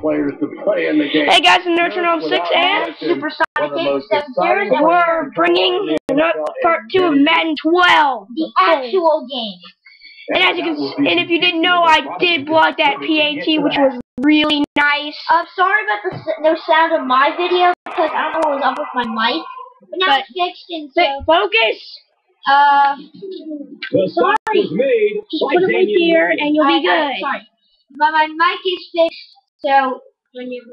players to play in the game. Hey guys, I'm NurturantElm 6 and Supersonic 87 we're bringing part 2 of Madden 12. the actual game. And as you can and if you didn't know, I did block that PAT, which was really nice. I'm sorry about the s- no sound of my video because I don't know what was up with my mic. But now But- it's fixed and So, so focus! uh The stop was made Just put it right Damian here and you'll be I- I- good. sorry. But my mic is fixed, so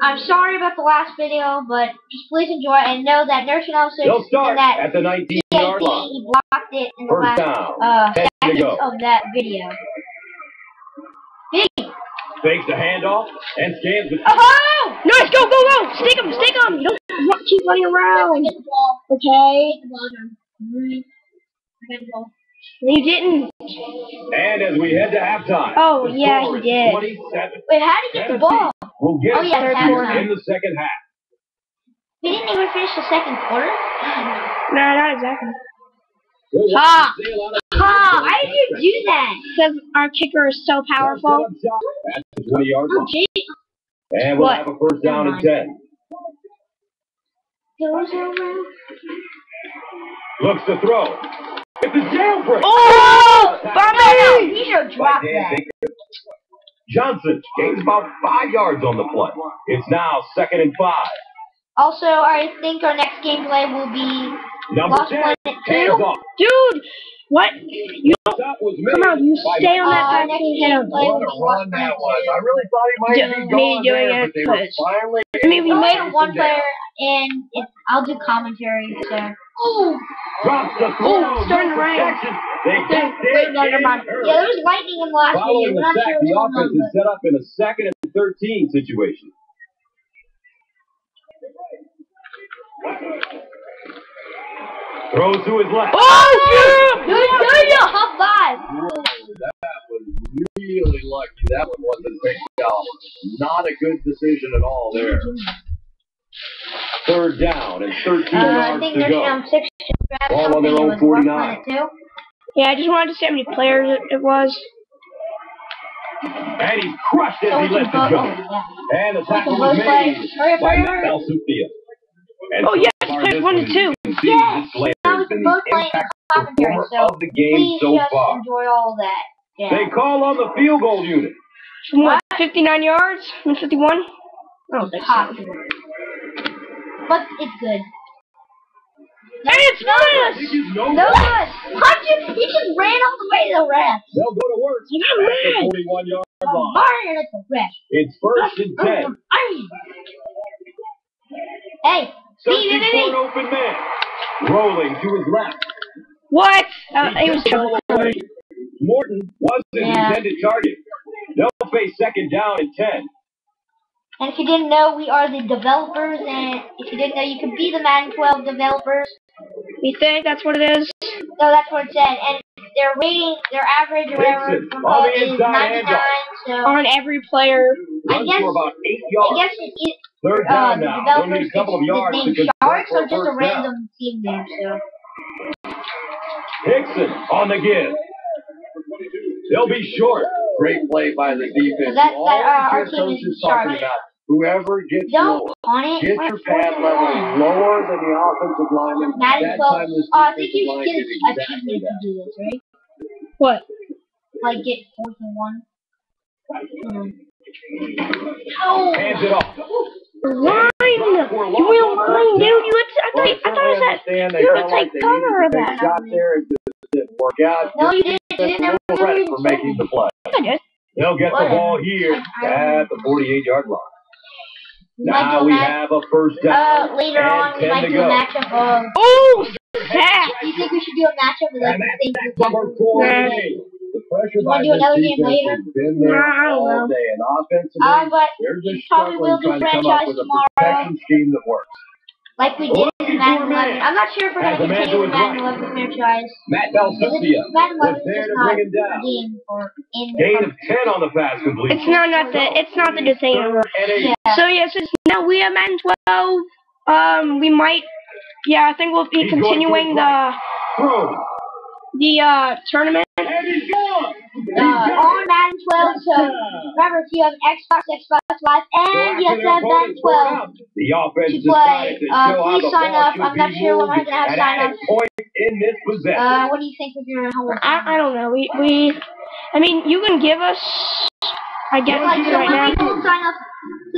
I'm sorry about the last video, but just please enjoy and know that Nurse Gnome 6 They'll start that at the 19 PAT, yard line. he blocked it in the First last uh, Ten seconds of that video. Big. Fakes the handoff and scans the. Oh! Nice, go, go, go! Stick him, stick him! Don't ru- keep running around. Okay? You didn't. And as we head to halftime. Oh, yeah, score he is did. 27. how did he get the ball? We'll get Oh, yeah, started halftime. in the second half. We didn't even finish the second quarter. No, not exactly. We'll Ha! watch the sail out of the Ha! Why did you do that? Because our kicker is so powerful. Set up shot At the 20 yard Oh, line. gee. And we'll What? have a first down and 10. Looks to throw. It's a jailbreak. Oh! No, Bobby! he should have By dropped Dan that. Baker. Johnson gains about five yards on the play. It's now second and five. Also, I think our next gameplay will be Number Lost 10, one at hands two. off. Dude! What? You Stop was come on, you stay on that Uh, back next and hit him. gameplay What a run that was. I really thought he might Yeah, be me gone doing there, it but they were 'cause- finally I mean, we We made one player, and it's, I'll do commentary. So. Oh. drops the throw. Oh, starting no to rain. They Dude, get wait, there. no, never mind. Yeah, there was lightning in the last video. Following We're the not sack, sure the offense is set up in a second and 13 situation. Throws to his left. Oh, but- Good, good, yeah, high five. That was really lucky. That one wasn't picked out. Not a good decision at all there. Third down and 13 Uh, I yards think to there's go. um six grab Ball on their own 49. worse than. Yeah, I just wanted to see how many players it, it was. And he crushed as So he we lets can it go. go. Oh, yeah. And the tackle was both play. made by hurry up, Matt hurry up. Valsupia. And Oh, so yes, far players one and two. you can see Yes. this player Now we has can been both the play impact commentary, performer so of the game Please so just far. enjoy all that. Yeah. They call on the field goal unit. From what, 59 yards? From 51? Oh, It's hot. But it's good. And it's They this! just know No good. Punch it. He just ran off the way to the ref. They'll go to work You at got the mad. 41 yard I'm line. firing at the ref. It's first and 10. Hey, Searching me, me, for an open man. Rolling to his left. What? Uh, He he was gets trouble. Morton was his Yeah. intended target. They'll face second down and 10. And if you didn't know, we are the developers, and if you didn't know, you could be the Madden 12 developers. You think that's what it is? So that's what it said. And their rating, their average or whatever from on is 99. So On every player. I guess- about eight I guess it, it, Third uh, down the now. They'll developers need a couple of yards to named Sharks or just a first down. random team name. So Hickson on the give. They'll be short. Great play by the defense. So that- You that, uh, always our hear team coaches is talking about whoever gets don't lower. Get We're your fourth pad and levels one. lower than the offensive lineman. Madden that 12. time this Oh, I think you should get a exactly to do this, right? What? Like get fourth and one. Oh. Hands it off. Line! You went line, dude. You had, I thought, I thought it was that. they you felt would like take cover of that. shot there. It just didn't work out. No, you didn't. You Just didn't a ever little credit for making the play. They'll get the ball here at the 48 yard line. Now we have a first down. Uh, later on, we might to do a matchup of. Oh, sack! Do you think we should do a matchup of like the that's things number four the pressure You by wanna do another game later? has been there Nah, I don't all day. And offensively, Um, but they're probably will do trying to come up franchise with a tomorrow. protection scheme that works. Like we did in Madden 11. I'm not sure if we're going to man continue to with his Madden right. 11 franchise. Matt Because Valsupia Madden was 11 is there to not bring him a down. game for in Gain of 10 on the pass completion. It's not not the it's not the good thing ever. And. Yeah. So yes, it's now we have Madden 12. Um, we might. Yeah, I think we'll be He's continuing the Throw. The uh tournament. And he's gone. Uh, on Madden 12, so remember if you have Xbox, Xbox Live, and you have to have Madden 12 The offense to play, uh, please sign up. I'm not sure when moved we're gonna have and sign added ups. in this. Uh, what do you think we're doing? Homework? I I don't know. We we. I mean, you can give us. I guess like, so right when now.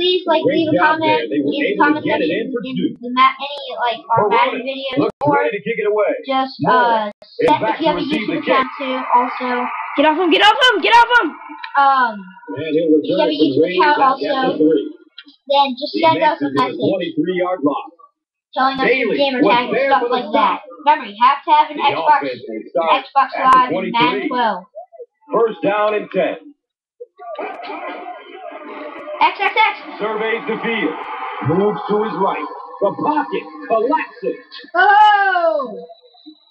People sign up, please like Great leave a comment there. They in the comment section in for in the ma- any like our Corona Madden videos looks or ready to kick it away. just uh set, if you have a YouTube account too. Also, Get off him! Get off him! Get off him! um, If you have a YouTube account also, then just send us a message 23-yard loss. telling us your Bailey gamer tag and stuff for the like that. Remember, you have to have an The Xbox, an Xbox Live, and Madden 12. First down and 10. XXX. Surveys the field. Moves to his right. The pocket collapses. Oh!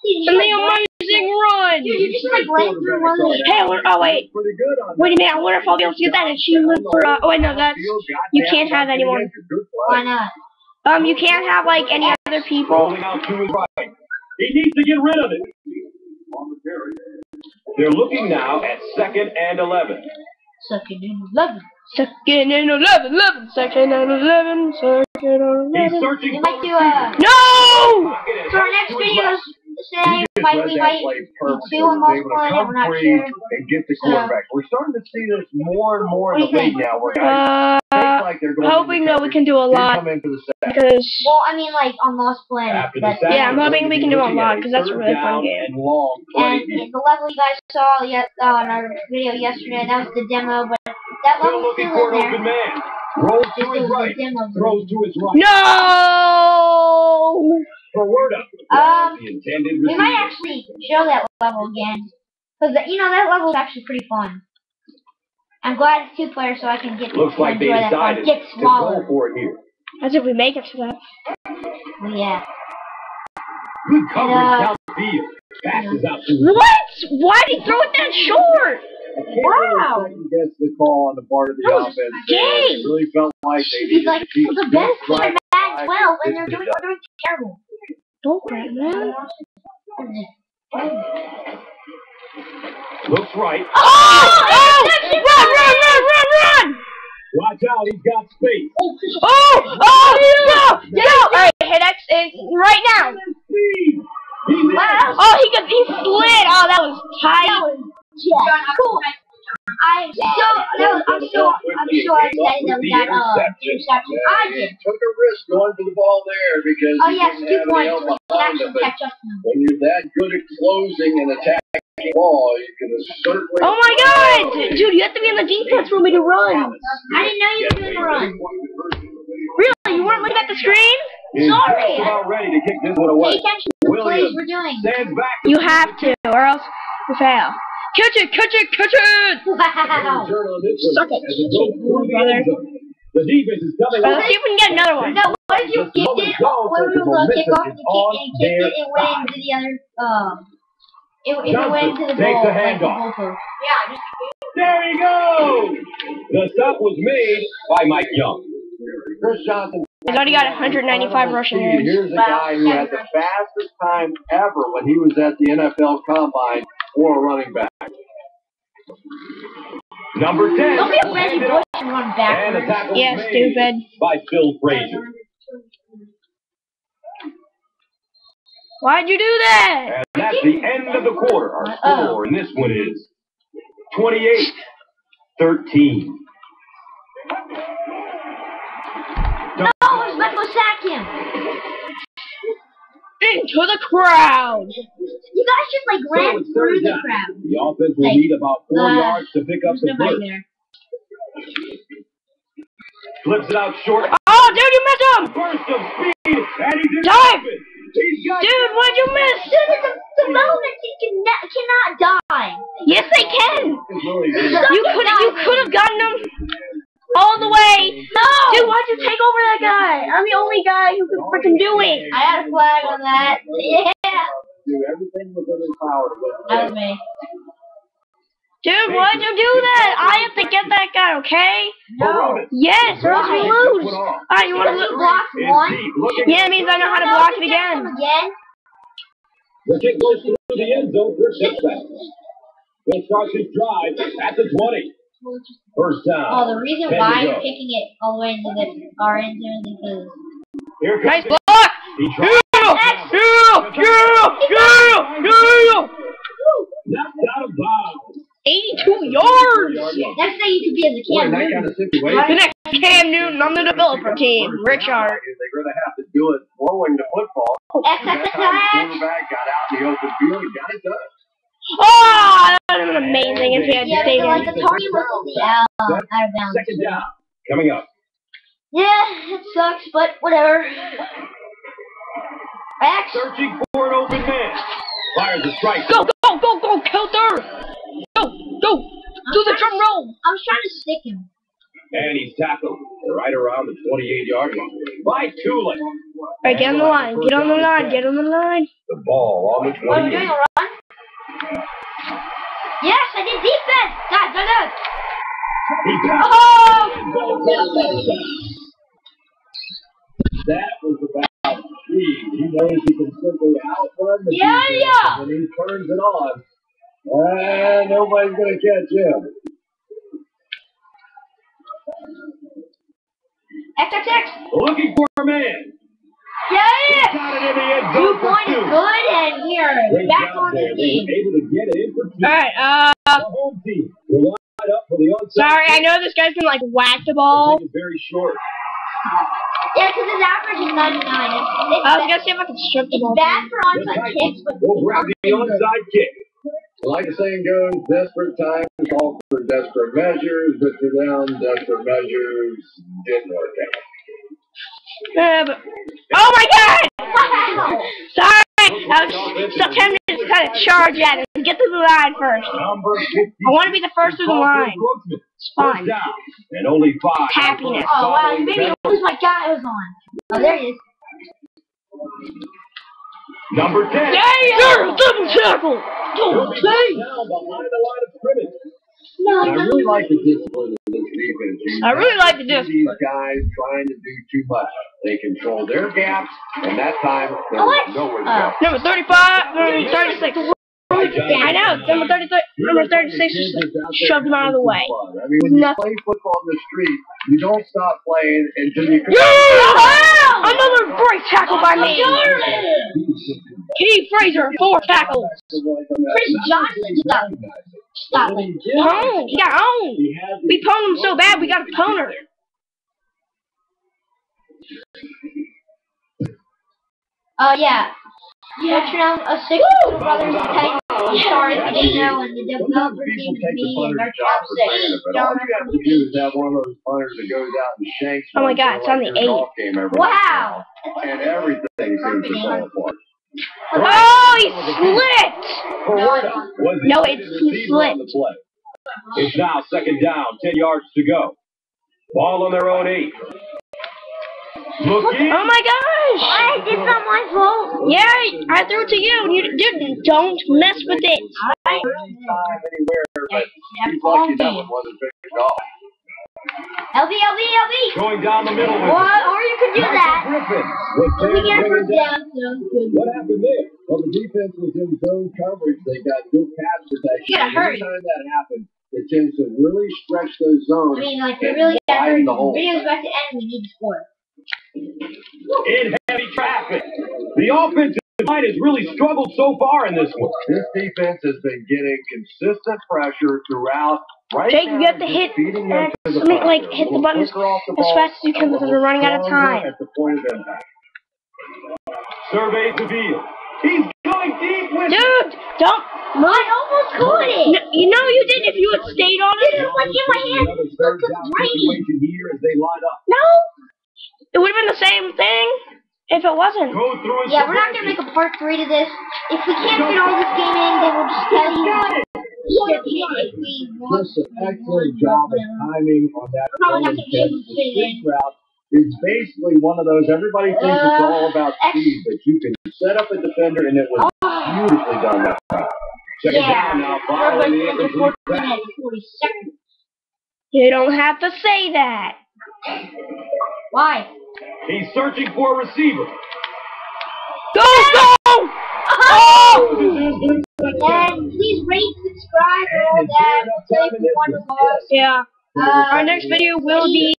Dude, And you the amazing run! dude, you just like ran through one of the. Hey, oh wait, Pretty good on wait a minute. I wonder if I'll be able to get that achievement for. Uh, oh wait, no, that's you can't have anyone. Why not? Um, you can't have like any other people. Rolling out to his right. He needs to get rid of it. They're looking now at second and 11. Second and eleven. Second and eleven, eleven, second and eleven, second and eleven. searching We might do a. No! So our next video is say might we might do two on multiplayer. We're not sure. And get the quarterback. We're starting to see this more and more in the do league now. Where guys Uh, think like they're going hoping that we can do a lot Come in for the sack. because Well, I mean like on Lost Planet. After the Yeah, I'm hoping we can do a looking lot, because that's a really fun game. And And the level you guys saw yet uh, on our video yesterday, that was the demo, but that Still level's looking still for in an open there. man. Rolls to his the right. demo. Throws to his right. no. For word up. Um, We might actually show that level again. Because, you know, that level is actually pretty fun. I'm glad it's two players so I can get Looks to like they enjoy that fun. decided Get to go smaller. for it here. That's if we make it to that. Well, yeah. Good coverage uh, down the field. Passes out to What? Why did he throw it that short? Wow. Gets the call on the part of the That was offense. gay. They really felt like they He's needed like, to keep the this best player drive in Madden 12, and they're This doing, is they're doing terrible. Don't cry, man. Looks right. Oh! Oh! Run, run, run, run, run! Watch out, he's got space. Oh! Oh! Go! Go! Alright, hit X in right now. Speed. Oh, he got he slid. Oh, that was tight. Yeah, cool. I'm so, that was, I'm so, I'm so excited that we got, uh, interception. I did. took a risk going for the ball there because Oh, he yes, didn't two have any points. help We can actually him. Catch up to when you're that good at closing and attacking the ball, you can certainly. Oh my God, dude, you have to be in the defense for me to run. I didn't know you were doing the run. Really? You weren't looking at the screen? Sorry. about ready to kick this one Pay away. attention to the plays we're doing. stands back. You have to, or else you fail. Catch it, catch it, catch it! Wow. Turn on this one Suck it. as it goes through the Brother. The defense is coming Alright, let's see if we can get another one. No, what if you kicked it? What if you uh, kick off kick and kick it and went into the other, um, it, it went into the Takes goal, the like the handoff. goalpost. Yeah, just There he goes. The stop was made by Mike Young. Chris Johnson. He's already got 195 rushing yards. Here's a guy who had the fastest time ever when he was at the NFL Combine for a running back. Number 10. Don't be a Reggie handed Bush and run And a backwards. Yeah, stupid. by Phil Frazier. Why'd you do that? And that's the end of the quarter. Our Uh-oh. score in this one is 28 13. No, we're supposed to sack him. Into the crowd. You guys just like So ran it's through third the down. crowd. The offense will Hey, need about four uh, yards to pick up There's the nobody first. there. Flips it out short. Oh, dude, you missed him! Burst of speed, and he's in Dive! Open. He's got Dude, what'd you miss? Dude, the, the Melvin can, cannot die. Yes, they can. You could you could have gotten them all the way. No! Dude, why'd you take over that guy? I'm the only guy who can freaking do it. I had a flag on that. Yeah. Do everything within his power to win the That was me. Dude, why'd you do that? I have to get that guy, okay? No. Yes, or else we lose. Alright, you wanna Because he look? blocked Is one. Yeah, it means I know how to block it again. again. The kick goes to to the end zone for a touchback. Will starts his drive at the 20. First down. Oh, the reason why go. I'm picking it all the way into the our end zone is because Here comes Nice the- block! He Yeah! tries Yeah! Yeah! Yeah! Yeah! knocked out of bounds. 82 yards! next thing you could be in the Boy, in camp. that kind of The next Cam Newton on the developer team, Richard. they're going to have to do it throwing the football. X, X, That's X, the quarterback got out in the open field and got it done. Oh, that would have been amazing if he had Yeah, stayed but like in. the target was on the out, out of bounds. Second down. Coming up. Yeah, it sucks, but whatever. X. Searching for an open man. Fires a strike. Go, go, go, go, counter! Go, go! Do the drum roll! I was trying to stick him. And he's tackled right around the 28-yard line by Tulin. Alright, get on the line, get on the line, get on the line. The ball on the What are we 28. doing, a run? Yes, I did defense! God, go, go! He passed. Oh! That was about speed. He knows he can simply outrun the Yeah, defense, yeah. and he turns it on, And nobody's going to catch him. XXX! Looking for a man. Yeah! Got it in the end Two zone for point is good, and we are Great back job on the there. They game. were able to get it in for two. Alright, uh, The home team will line up for the onside. sorry, I know this guy's gonna like whack the ball. Very short. Yeah, because his average is 99. It's, it's, I was gonna see if I could strip the ball. bad for onside kicks, but will grab the onside kick. Like the saying goes, desperate times call for desperate measures, but for them, desperate measures didn't work out. Uh, but- oh my god! Sorry! I was so tempted to kind of charge at it and get to the line first. I want to be the first through the line. It's fine. and only five. Happiness. Oh, wow, maybe it was my guy was on. Oh, there he is. Number 10. Yeah! Double tackle! He'll Double tackle! down behind the line of scrimmage. No, I really like the discipline of this defense. You I really like the don't discipline. These guys trying to do too much. They control their gaps, and that time there was nowhere to Oh. go. Number 35, number 36. Right, Johnny? I know, number 33, number 36 just shoved him out of the way. I mean, when you Nothing. play football in the street, you don't stop playing until you can. Yeah! Another great tackle by me. Key Fraser, four tackles. Chris Johnson just got Stop it. Pwned. He got owned. We pwned him so bad, we got a pwner. Oh, uh, yeah. Yeah, Trump, a six little brothers and Peg started the and the Sometimes developer people team take the me and their top six. all you have to do is have one of those punters that goes out and shanks Oh my God, it's on the your eight. game every once in a Wow. And everything seems to fall apart. Oh, he slipped. Florida was the No, it's- he receiver on the play. It's now second down, 10 yards to go. Ball on their own eight. Looking. Oh my gosh. Hey, it's not my fault. Yeah, I threw it to you, and you didn't. Don't mess with it. Anytime, anywhere, but he's lucky that one wasn't picked off. LB, LB, LB. Going down the middle with. What? Or you could do Michael that. Griffin we get first down. down, sounds good. What happened there? Well, the defense was in zone coverage. They got good pass protection. You gotta hurry. Anytime that happens, it tends to really stretch those zones. I mean, like, we and really got widen hurt. the hole. Video's about to end, we need to score. In heavy traffic. The offensive line has really struggled so far in this one. This defense has been getting consistent pressure throughout. Right Jake, now, you have to hit, feeding into the I like, hit the little buttons quicker off the as fast as you can because we're running out of time. At the point of impact. Surveys the field. He's going deep with Dude, don't. I almost caught it. No, you know you did if you had stayed on It it. was like in my hand. Another It's third like down it's raining. situation here as they line up. No. It would have been the same thing if it wasn't. Go Yeah, we're not gonna make a part three to this. If we can't fit all this game in, then we'll just tell you. If we, if we want Just an excellent job of timing on that Probably not gonna be able to fit it street route is basically one of those, everybody thinks it's Uh, all about speed, but you can set up a defender and it was Oh, beautifully done that time. Second yeah. down now, following the Everybody's incomplete looking pass. at 40 seconds. You don't have to say that. Why? He's searching for a receiver. Go, go! Oh! And please rate, subscribe, and all that. We'll tell you if you won or lost. Yeah. Uh, Our next video will be